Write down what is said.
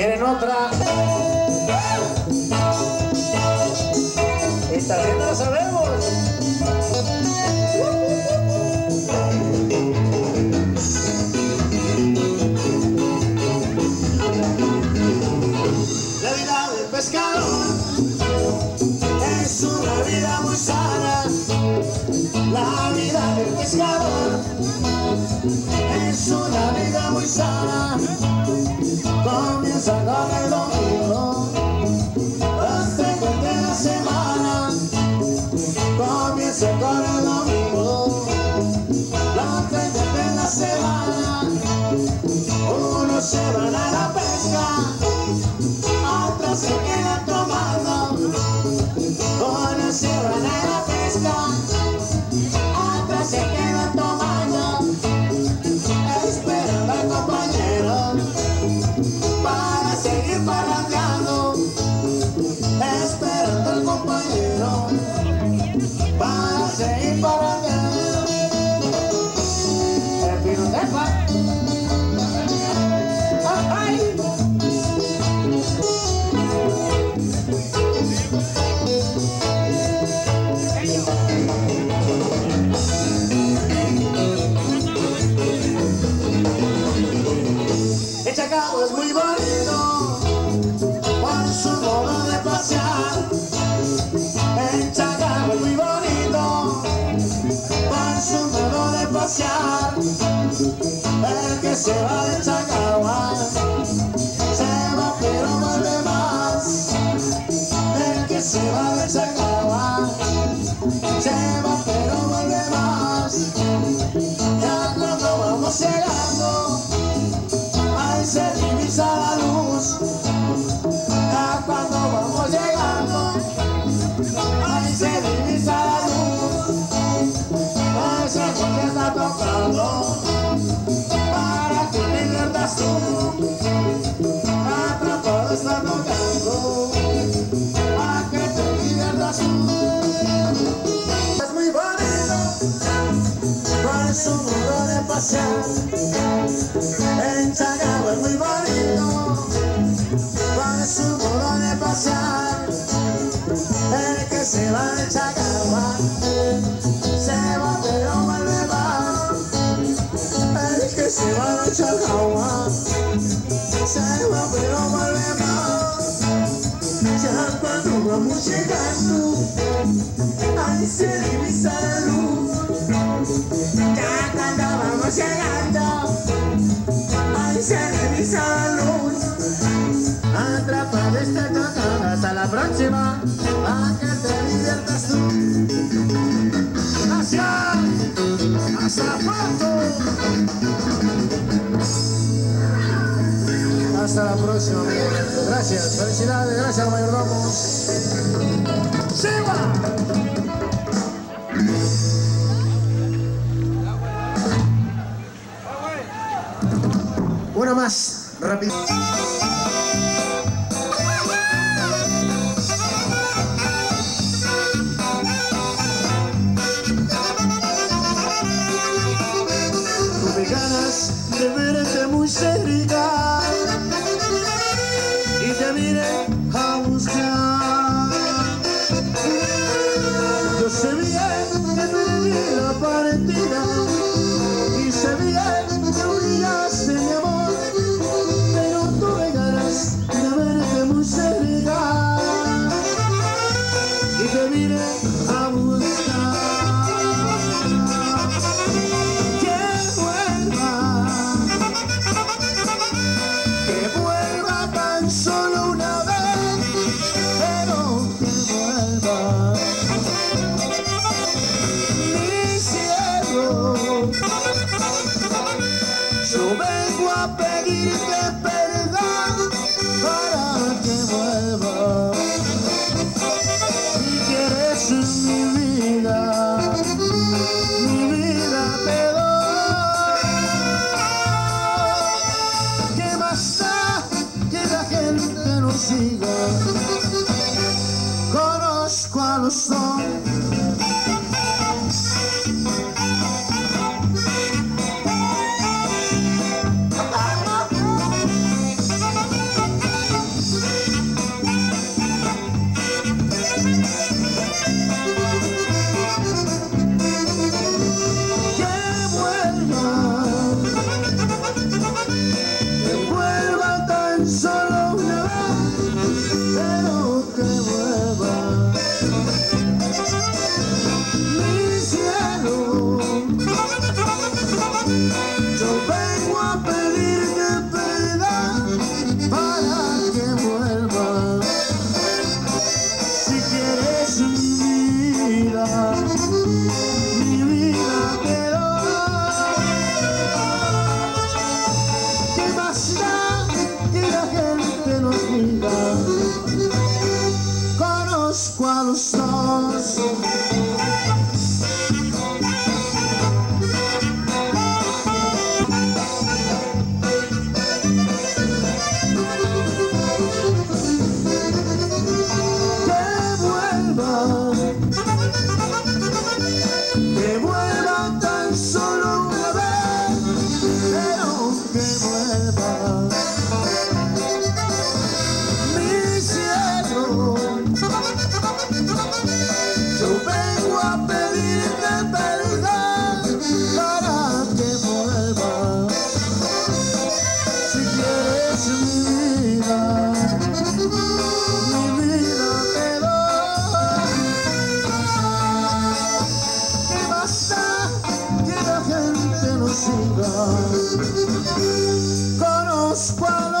¿Quieren otra? Esta vez no la sabemos. La vida del pescador es una vida muy sana. Comienza con el domingo, El Chacao es muy bonito por su modo de pasear. El Chacao es muy bonito por su modo de pasear. El que se va de Chacao se va pero vuelve más. El que se va de Chacao se va pero vuelve más. Ya cuando vamos llegando con su modo de pasear. Llegando, ahí se divisa la luz. Ya cuando vamos llegando, ahí se divisa la luz. Atrapado está tocando hasta la próxima, a que te diviertas tú. Gracias, hasta pronto. Hasta la próxima. Gracias, felicidades, gracias, mayordomo. ¡Siga! Una más, rápido. Yo vengo a pedirte perdón para que vuelva. Si quieres mi vida, mi vida te doy. ¿Qué más da que la gente nos siga? Conozco a los dos. songs. Siga. Conozco a los